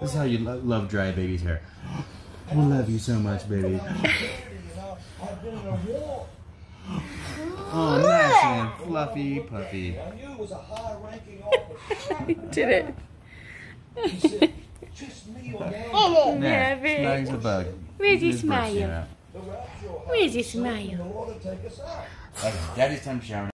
This is how you lo love dry baby's hair. we love you so much, baby. oh, nice and fluffy, puffy. did it. said, yeah, Where's bug. Where's your smile? Where's your smile? Okay, daddy's time showering.